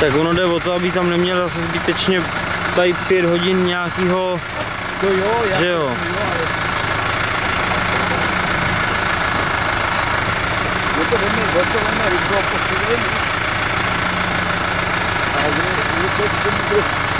Tak ono jde o to, aby tam neměl zase zbytečně tady pět hodin nějakýho, To jo, já že jo. Je to velmi, je to velmi rychle posílený. A je, je to s tím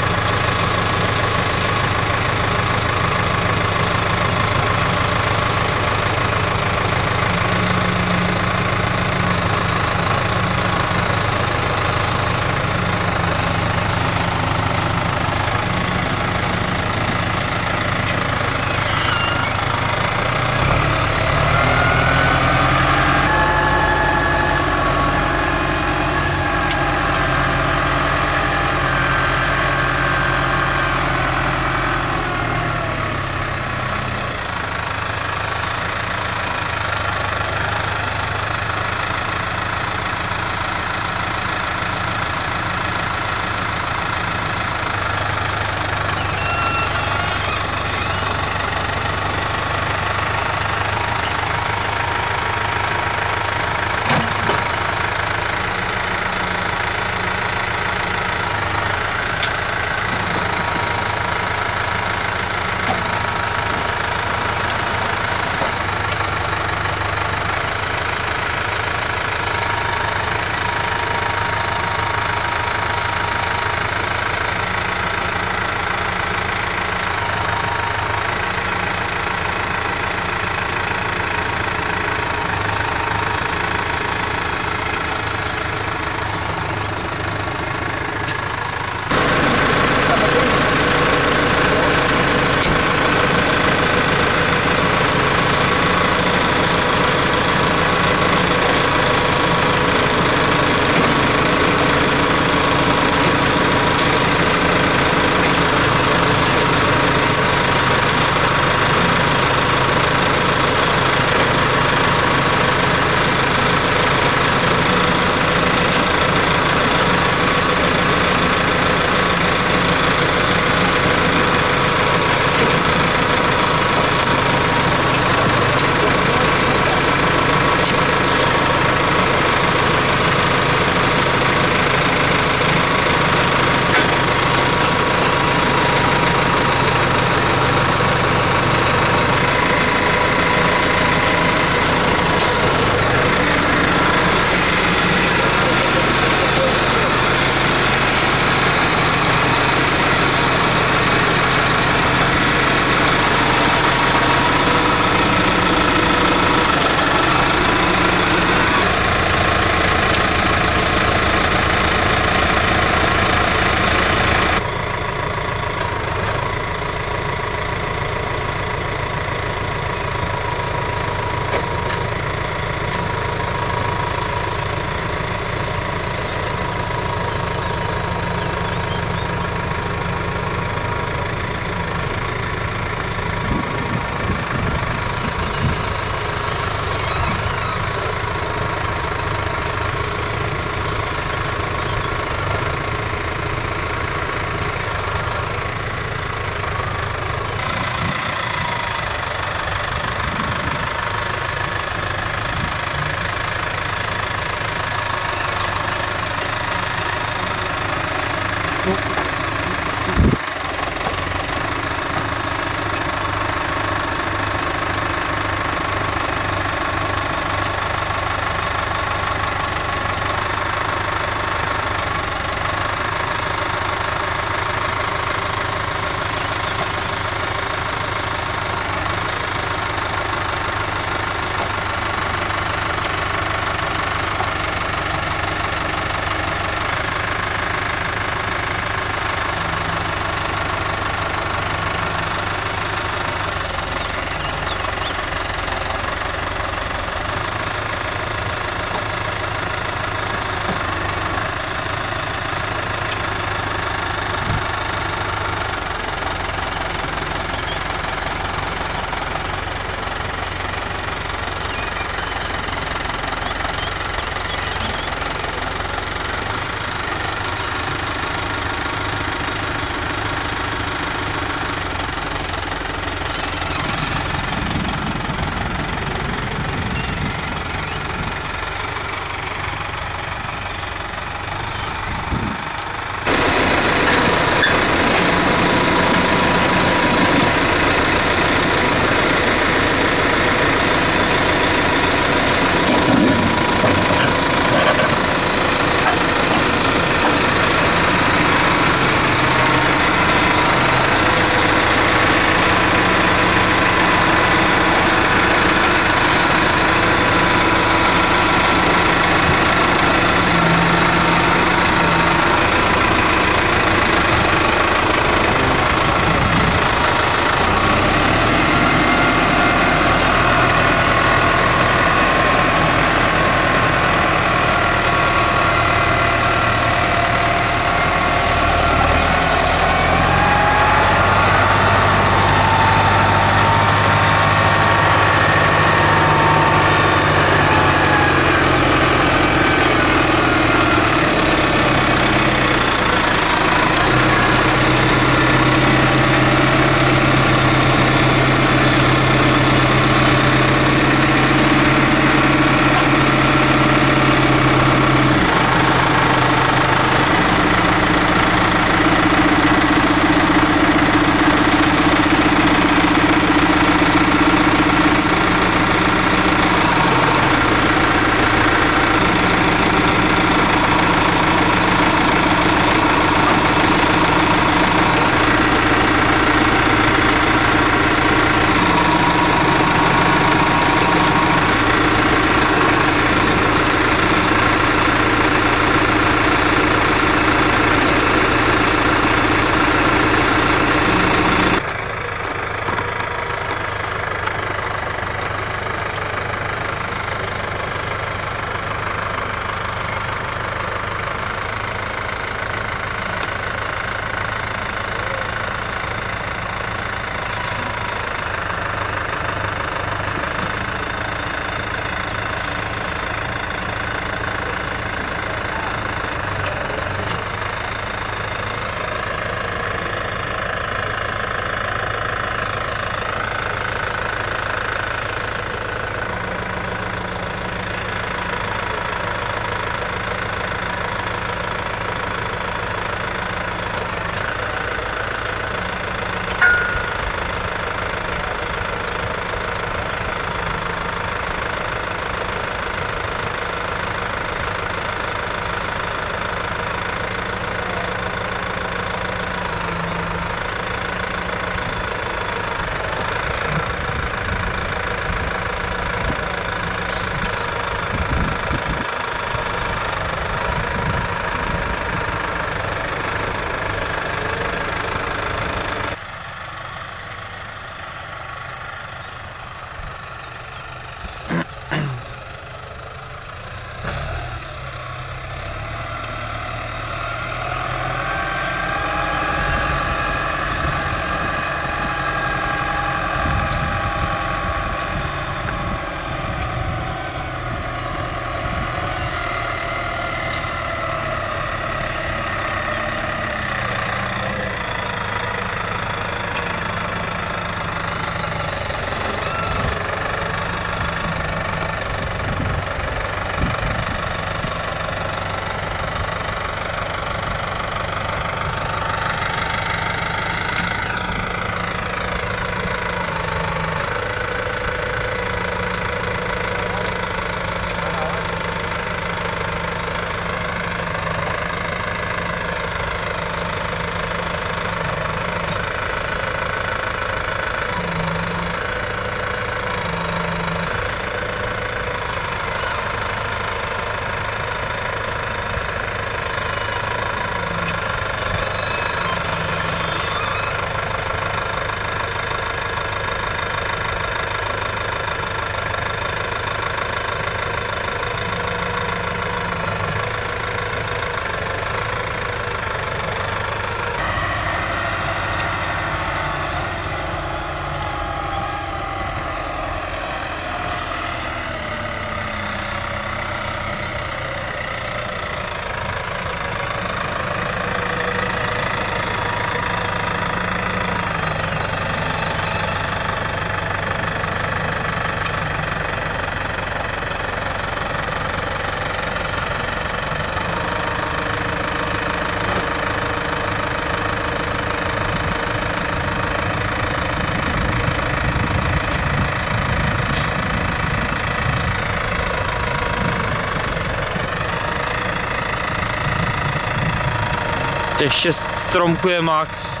Těch šest stromků je max.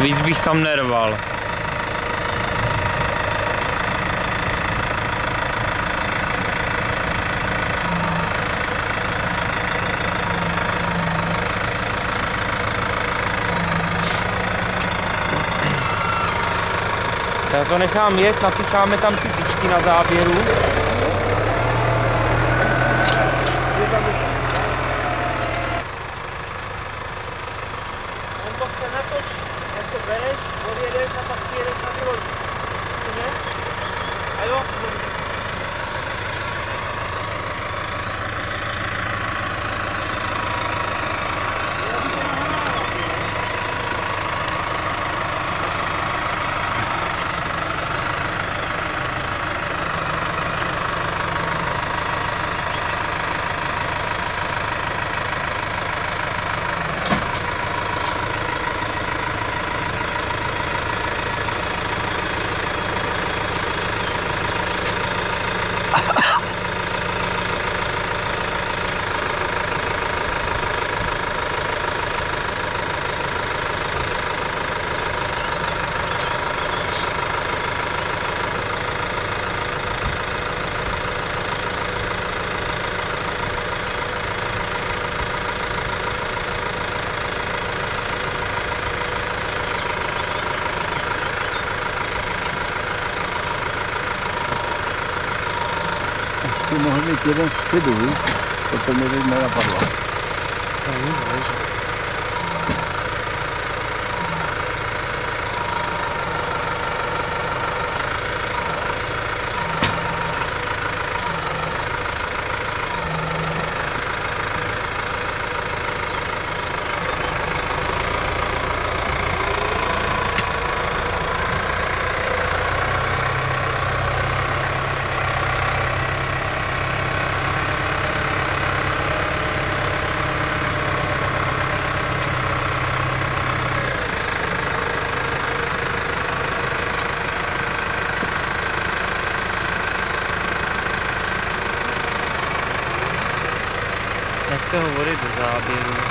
Víc bych tam nerval. Já to nechám jet, napícháme tam ty tyčky na záběru. tiram cedo, viu? Eu também não era para lá. É, is all being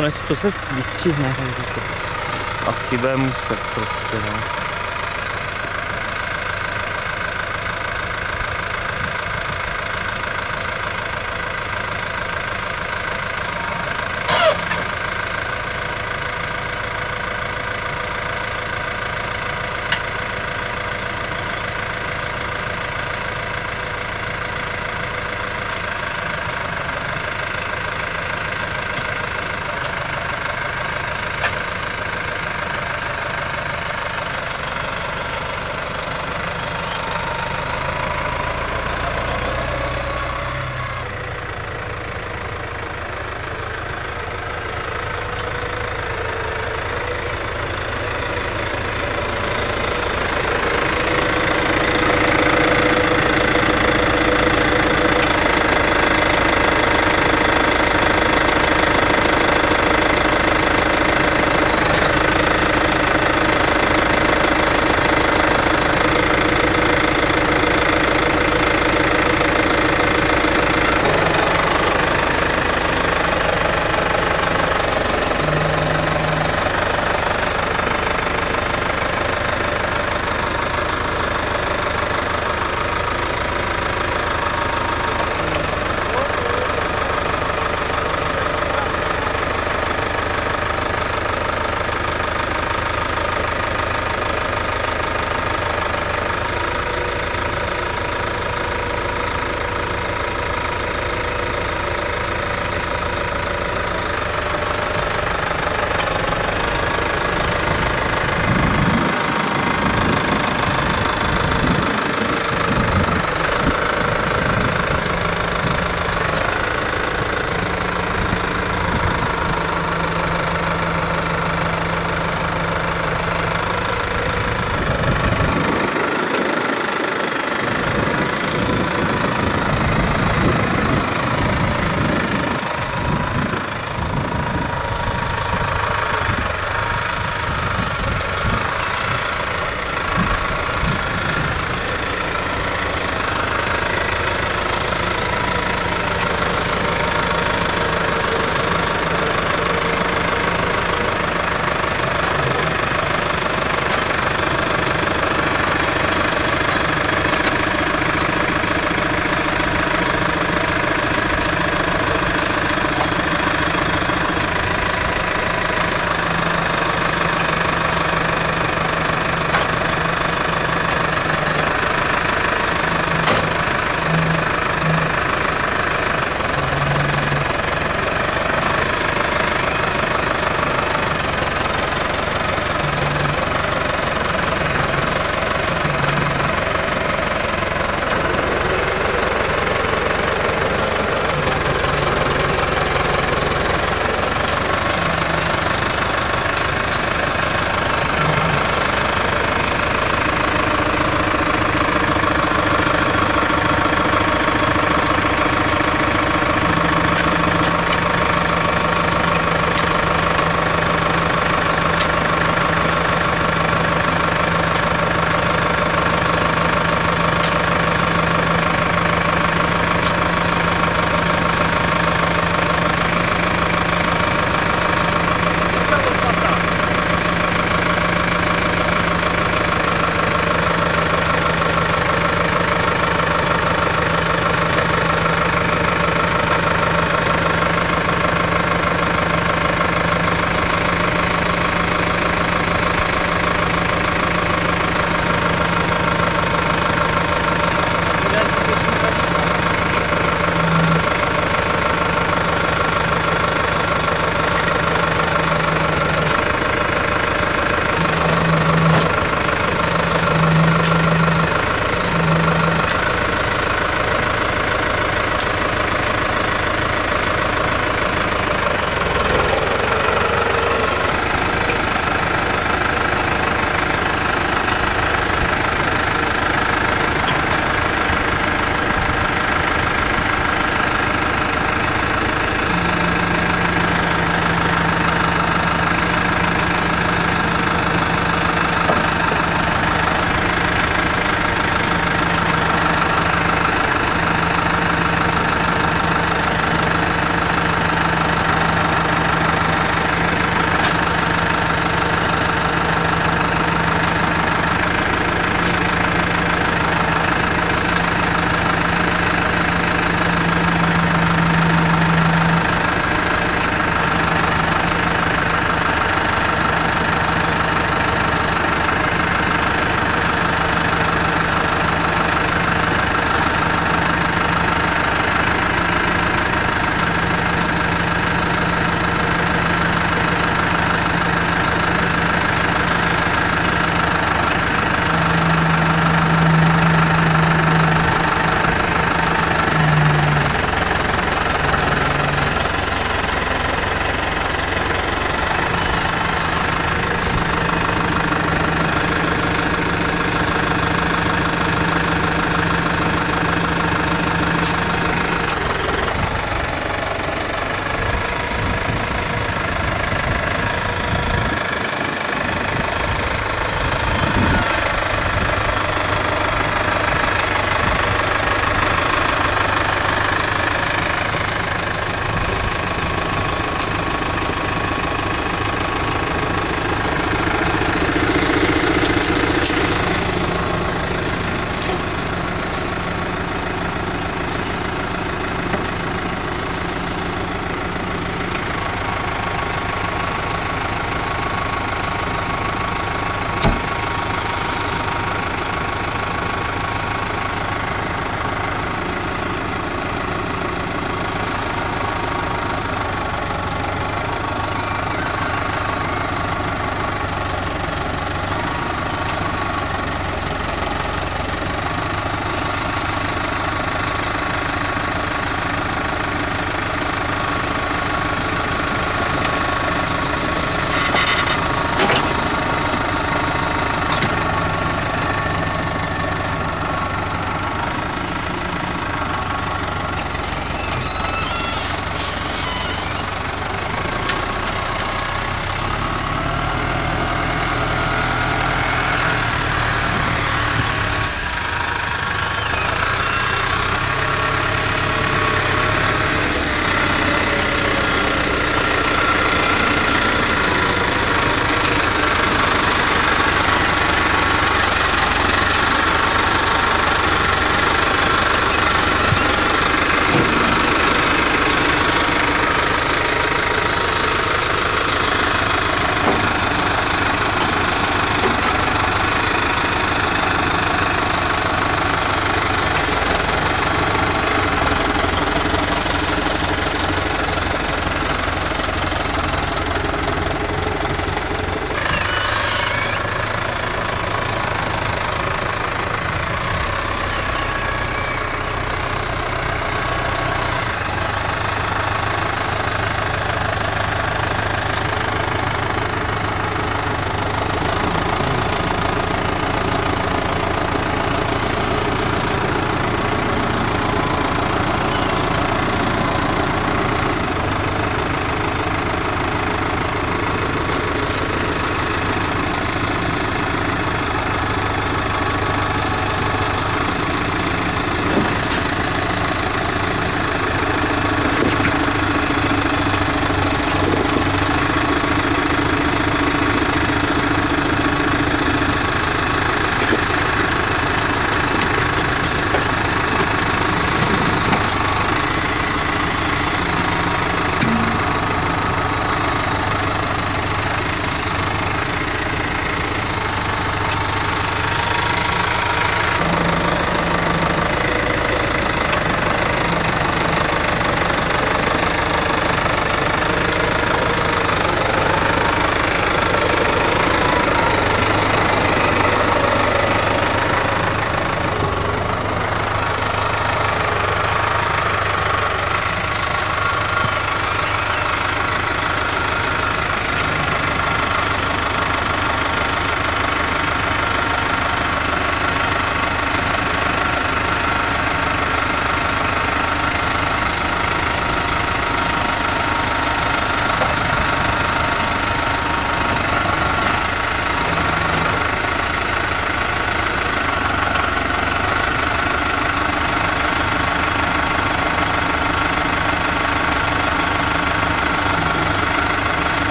Pones, to se vystřihne. Asi bude muset prostě, no.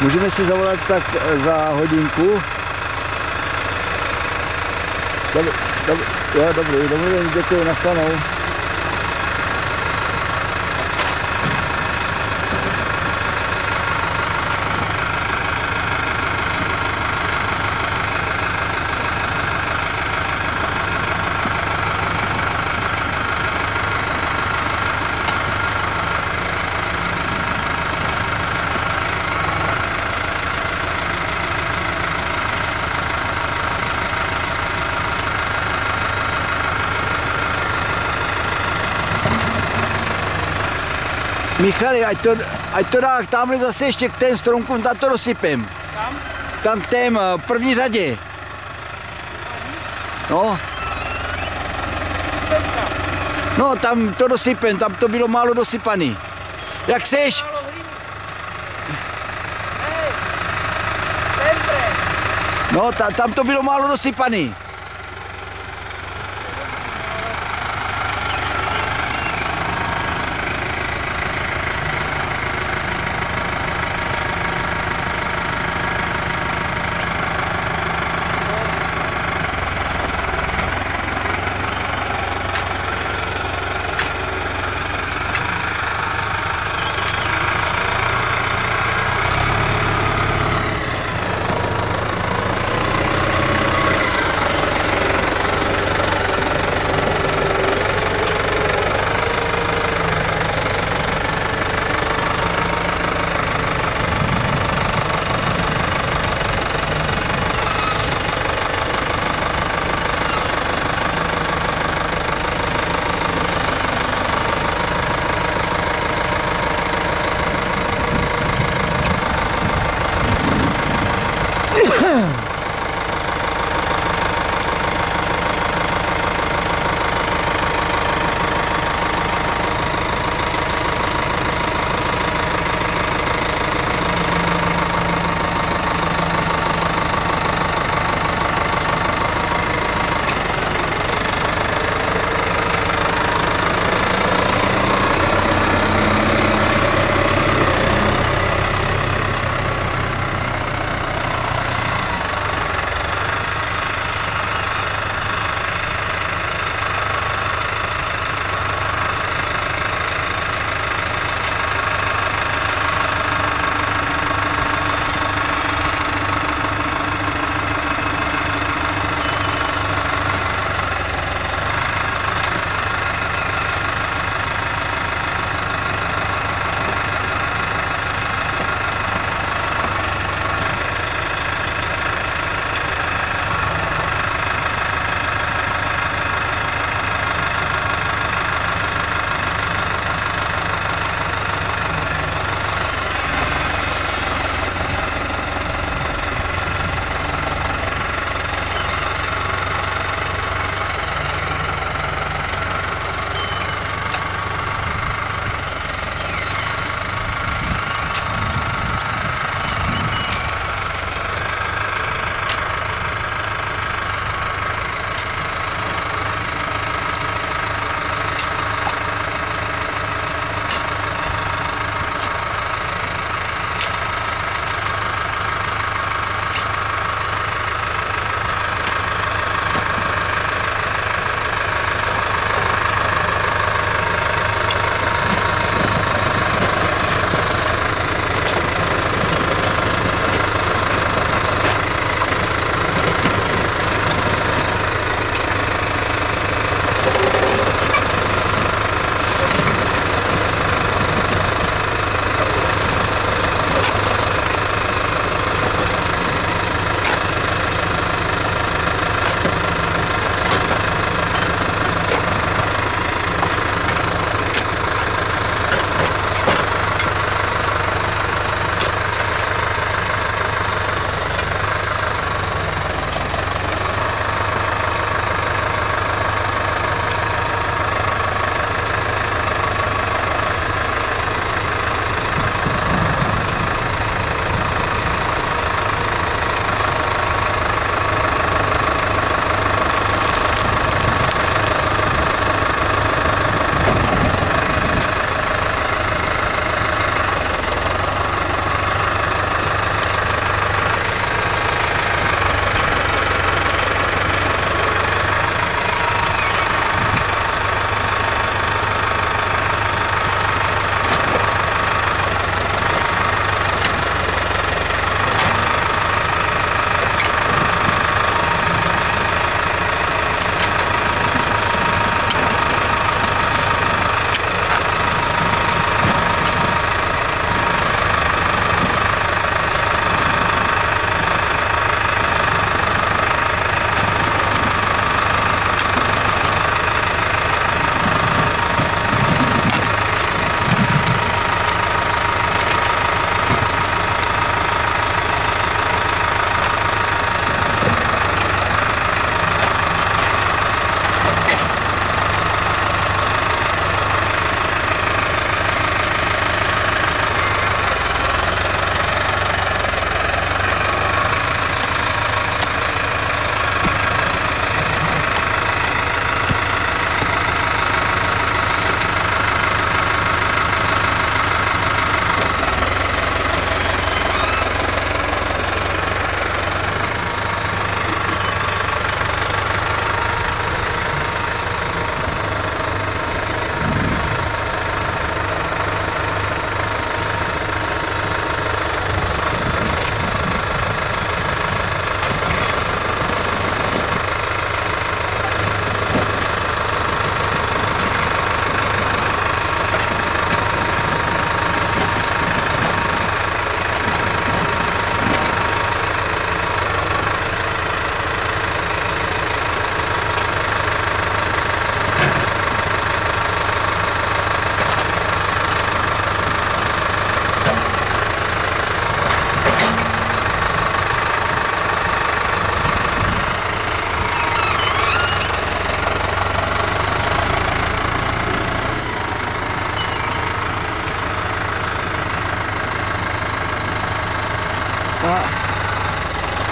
Můžeme si zavolat tak eh, za hodinku? Dobrý, dobrý, jo, dobrý, dobrý děkuji, naslanou. Michali, ať to, ať to dá tamhle zase ještě k těm stromkům, tam to dosypem. Tam? Tam k tém eh, první řadě. No. No, tam to dosypem, tam to bylo málo dosypaný. Jak seš? No, ta, tam to bylo málo dosypaný.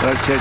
而且